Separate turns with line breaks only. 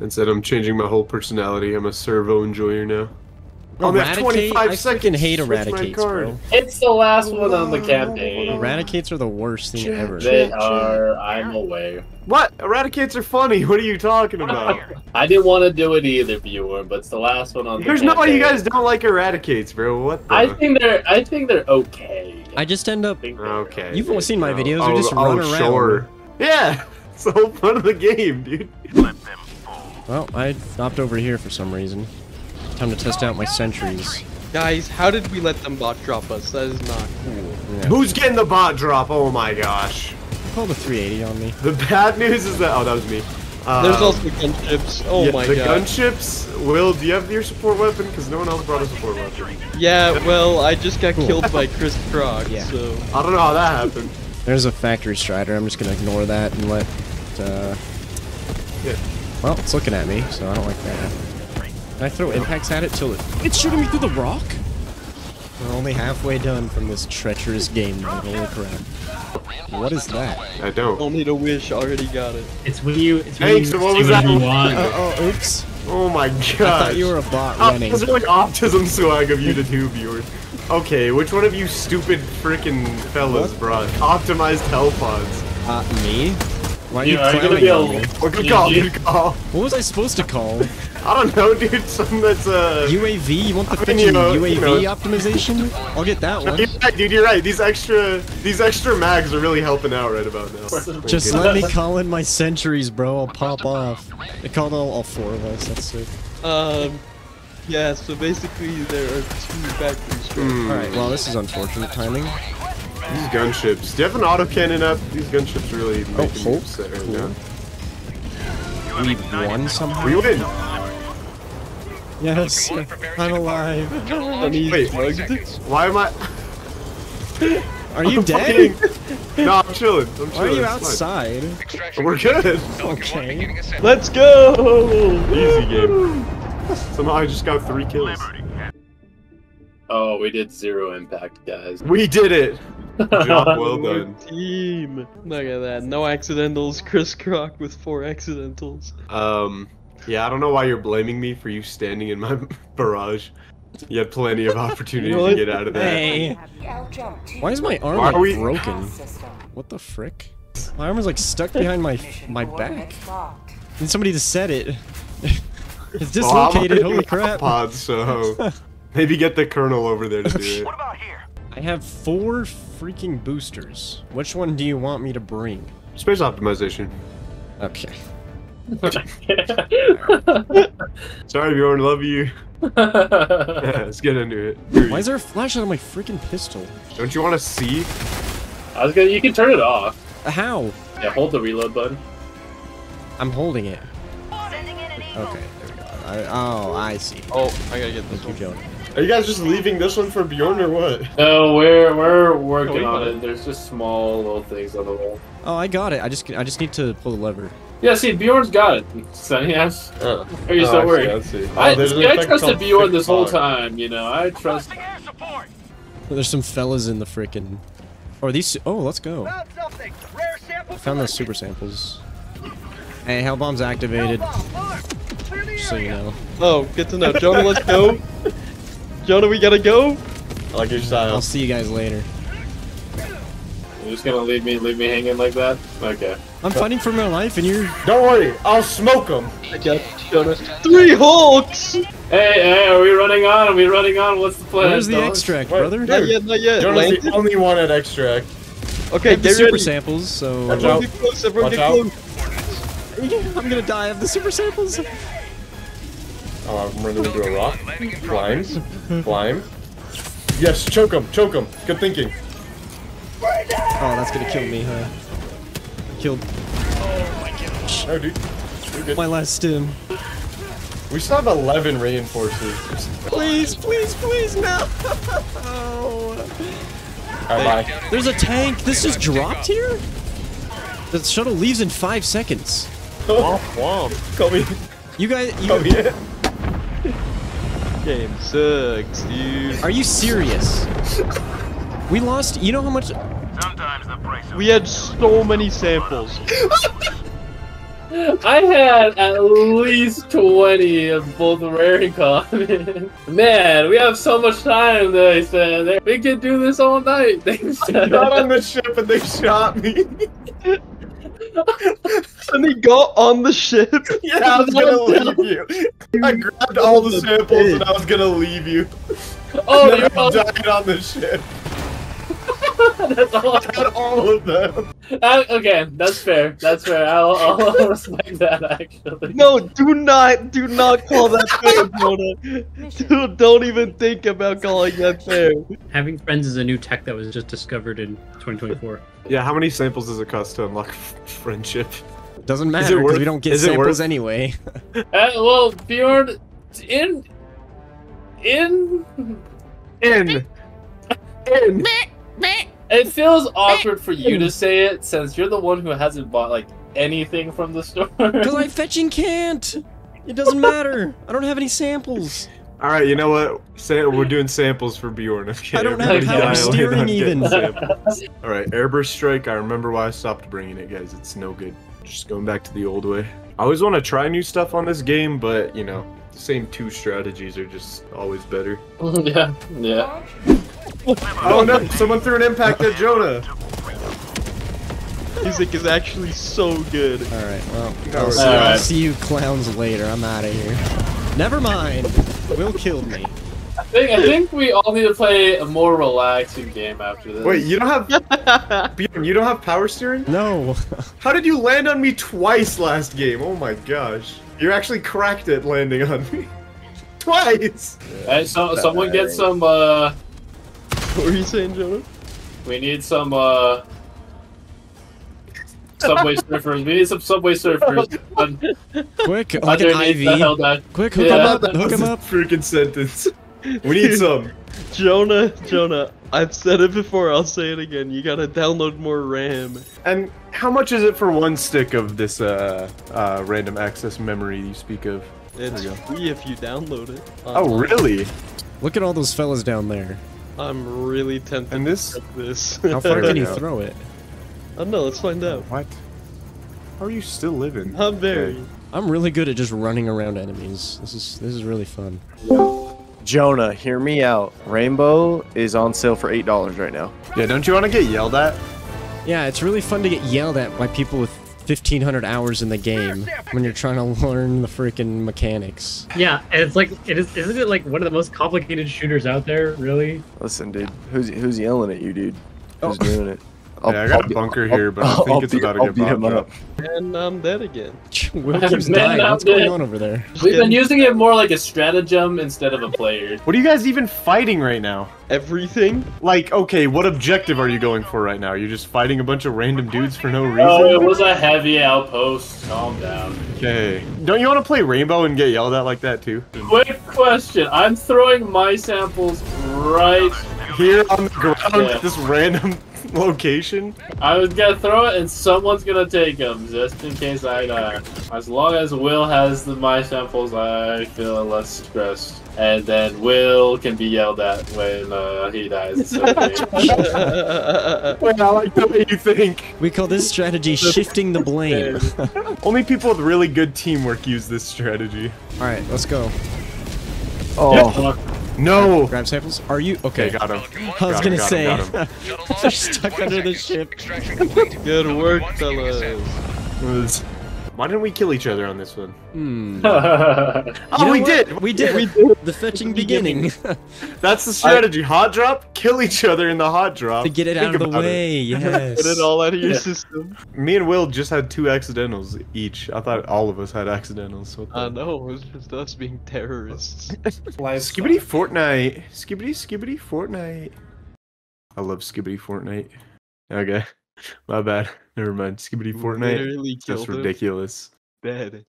Instead, I'm changing my whole personality. I'm a servo enjoyer now.
Oh, bro,
Only have
Eradicate-
25
I freaking
seconds
hate
to
eradicates, bro.
It's the last one on the campaign.
Eradicates are the worst thing ever.
They are. I'm away.
What? Eradicates are funny. What are you talking about?
I didn't want to do it either, viewer, but it's the last one on the
There's no way you guys don't like Eradicates, bro. What the?
I think they're. I think they're okay.
I just end up.
I
Okay.
You've all seen my
Oh,
videos, we
oh,
just
oh,
run oh, around.
Sure. Yeah. It's the whole fun of the game, dude.
Well, I stopped over here for some reason. Time to test out my sentries.
Guys, how did we let them bot drop us? That is not cool.
Yeah.
Who's getting the bot drop? Oh my gosh.
Called a 380 on me.
The bad news is that. Oh, that was me. Uh,
There's also the gunships. Oh
yeah,
my
the
god.
gunships. Will, do you have your support weapon? Because no one else brought a support weapon.
Yeah, well, I just got killed by Chris Croc,
Yeah.
so.
I don't know how that happened.
There's a factory strider. I'm just gonna ignore that and let. Uh...
Yeah.
Well, it's looking at me, so I don't like that. Can I throw impacts at it till it? It's shooting me through the rock. We're only halfway done from this treacherous game. mode, Holy crap! What is that?
I don't.
Only the wish already got it.
It's when you. It's when
Thanks,
you
what
do
was
whatever
that?
Uh oh! Oops!
Oh my god.
I thought you were a bot
Oh,
running.
That's like autism swag of you to do, viewers. Okay, which one of you stupid freaking fellas brought optimized hell pods?
Uh, me? Why are you
You are
clowning
be
on me?
Well, good call,
you-
call.
What was I supposed to call?
I don't know, dude. Something that's uh.
UAV? You want the
I mean, you know-
UAV
you know.
optimization? I'll get that one.
You're right, dude. You're right. These extra, these extra mags are really helping out right about now.
Just let me call in my sentries, bro. I'll pop off. They called all, all four of us. That's sick.
Um, yeah, so basically there are two factory striders.
Hmm.
All right. Well, this is unfortunate timing.
These gunships. Do you have an autocannon up? These gunships are really making me
Hulk?
upset right
Cool.
now.
We won somehow.
We win.
Yes, I'm alive.
And he's
Wait.
drugged.
Why am I?
Are you
I'm
dead?
fucking- No, I'm chilling. I'm chilling.
Why are you outside?
We're good.
Okay.
Let's go!
Easy game. Somehow I just got three kills.
Oh, we did zero impact, guys.
We did it. Job well done.
Team. Look at that. No accidentals. Chris Croc with four accidentals.
Um, yeah, I don't know why you're blaming me for you standing in my barrage. You had plenty of opportunity to get out of there.
Hey. Why is my arm like
we-
broken? What the frick? My arm is like stuck behind my my back. Need somebody to set it. it's dislocated.
already
Holy
in
crap!
Pod, so maybe get the colonel over there to do it.
I have four freaking boosters. Which one do you want me to bring?
Space optimization.
Okay.
Sorry, Bjorn, love you. Let's get into it.
Why is there a flash out of my freaking pistol?
Don't you want to see?
I was gonna. You can turn it off.
Uh, how?
Yeah, hold the reload button.
I'm holding it. Okay, there we go. I, oh, I see.
Oh, I gotta get this
Thank you,
one.
Jonah.
Are you guys just leaving this one for Bjorn or what?
No, we're we're working
Oh,
on it. There's just small little things on the wall.
Oh, I got it. I just I just need to pull the lever.
Yeah, see, Bjorn's got it. So yes.
Oh.
Are you so worried?
I see.
I,
Oh, there's an
see, I trusted Bjorn
Thick
this whole time. You know, I trust.
Oh, there's some fellas in the freaking. Or these. Oh, let's go. I found those super samples. Hey, hell bomb's activated. Just so you know.
Oh, good to know. Jonah, let's go. Jonah, we gotta go.
I like your style.
I'll see you guys later.
You're just gonna leave me leave me hanging like that? Okay.
I'm fighting for my life, and you're.
Don't worry, I'll smoke him.
I got Jonah. Three Hulks!
Hey, hey, are we running on? Are we running on? What's the plan?
Where's the
dog?
extract,
Wait,
brother?
Not yet, not yet.
Jonas
Landed.
the only one at extract.
I
Okay,
have the
get
super
ready.
samples, so.
Watch uh,
Everyone
out.
get close, everyone
Watch
get
out.
close.
I'm gonna die. of the super samples.
Oh, I'm running into a rock. Climb. Climb. Yes, choke him, choke him. Good thinking.
Oh, that's gonna kill me, huh? Killed
No, dude. You're good.
my last stim.
We still have 11 reinforcers.
Please, please, please, no! Oh.
Alright, bye.
There's a tank. This just dropped here. The shuttle leaves in five seconds.
Womp womp. Call me,
You guys,
call me
you.
Game sucks, dude.
are you serious? We lost. You know how much? Sometimes the price.
We had so many samples.
I had at least 20 of both rare and common. Man, we have so much time, they said. We can do this all night, they said.
got on the ship and they shot me.
And he got on the ship.
yeah, I was gonna leave you. I grabbed all the samples and I was gonna leave you.
Oh, you're
then I
all,
died on the ship.
that's all.
I had all of them.
Uh, okay, that's fair. That's fair. I'll, I'll respect that, actually.
No, do not, do not call that fair, Jonah. Dude, don't even think about calling that fair.
Having friends is a new tech that was just discovered in 2024.
Yeah, how many samples does it cost to unlock friendship?
Doesn't
it
matter because
worth-
we don't get
is
samples
worth-
anyway.
Uh, well, Bjorn, in. In.
In. In.
It feels awkward for you to say it since you're the one who hasn't bought, like, anything from the store.
Because I fetching can't. It doesn't matter. I don't have any samples.
All right, you know what? Say we're doing samples for Bjorn. Okay,
I don't have
everybody
power
dial in
steering
on
even.
samples. All right, airburst strike. I remember why I stopped bringing it, guys. It's no good. Just going back to the old way. I always want to try new stuff on this game, but you know, the same two strategies are just always better.
yeah, yeah.
Oh no! Someone threw an impact at Jonah.
Music is actually so good.
All right. Well, I'll see,
All
I'll see you clowns later. I'm out of here. Never mind. Will killed me.
I think, I think we all need to play a more relaxing game after this.
Wait, you don't have Bjorn? You don't have power steering?
No.
How did you land on me twice last game? Oh my gosh! You're actually cracked it landing on me. Twice!
Hey, so, someone get some, uh,
What were you saying, Jonah?
we need some, uh, Subway surfers. We need some Subway surfers. Un-
Quick, like an
underneath the
IV. Quick, hook
Yeah.
him up. Hook him
a
up.
freaking sentence. We need some.
Jonah, Jonah, I've said it before, I'll say it again. You gotta download more RAM.
And how much is it for one stick of this uh, uh, random access memory you speak of?
It's
There you
free if you download it.
Oh, really?
Look at all those fellas down there.
I'm really tempted
And this?
to this.
How far can you throw it?
I don't know, let's find out.
What? How are you still living?
I'm very.
Okay.
I'm really good at just running around enemies. This is this is really fun.
Jonah, hear me out. Rainbow is on sale for eight dollars right now.
Yeah, don't you want to get yelled at?
Yeah, it's really fun to get yelled at by people with 1500 hours in the game when you're trying to learn the freaking mechanics.
Yeah, and it's like it is. Isn't it like one of the most complicated shooters out there? Really?
Listen, dude, who's who's yelling at you, dude? Who's
Oh.
doing it?
yeah, I got a bunker here, but I
I'll-
think
I'll
it's
beat-
about to
I'll
get
beat him
bombed
up.
up.
And I'm dead again.
Will keeps dying.
I'm
What's going on over there?
We've been using it more like a stratagem instead of a player.
What are you guys even fighting right now?
Everything?
Like, okay, what objective are you going for right now? You're just fighting a bunch of random dudes for no reason?
Oh, it was a heavy outpost. Calm down.
Okay. Don't you want to play Rainbow and get yelled at like that too?
Quick question. I'm throwing my samples right.
Here on the ground
Yeah.
at this random location?
I was gonna throw it and someone's gonna take them just in case I die. As long as Will has the my samples, I feel less stressed. And then Will can be yelled at when uh, he dies. It's.
Wait, I like the way you think.
We call this strategy shifting the blame.
Only people with really good teamwork use this strategy.
All right, let's go.
Oh,
No!
Grab samples. Are you okay?
Okay, got him.
I was
Got
gonna
got
say
him, got
they're stuck under the ship.
Good work, fellas.
Was- Why didn't we kill each other on this one?
Hmm.
Oh, we did!
We did. We did. The fetching beginning
That's the strategy. hot drop, kill each other in the hot drop.
to get it
Think
out of the
about it.
way. Yes.
Get it all out of your
Yeah.
system.
Me and Will just had two accidentals each. I thought all of us had accidentals. What the-
I know, It was just us being terrorists.
Skibidi Fortnite. Skibidi Skibidi Fortnite. I love Skibidi Fortnite. Okay. My bad. Never mind. Skibidi Fortnite.
Literally
That's ridiculous.
dead.